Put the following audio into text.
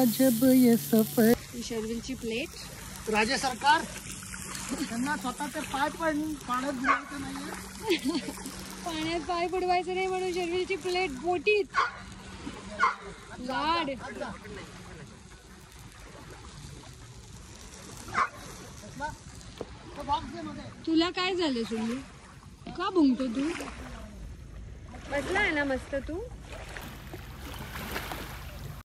अजब ये सफर। शेरविलची प्लेट राज्य सरकार त्यांना स्वतःचे पाय पण पाण्यात बुडवायचं नाहीये. पाण्यात पाय बुडवायचं नाही म्हणून शेरविलची प्लेट बोटीत. लाड. तुला काय झालं सुनी का भुंकतो तू? बसला आहे ना मस्त तू?